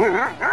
Ha, ha, ha!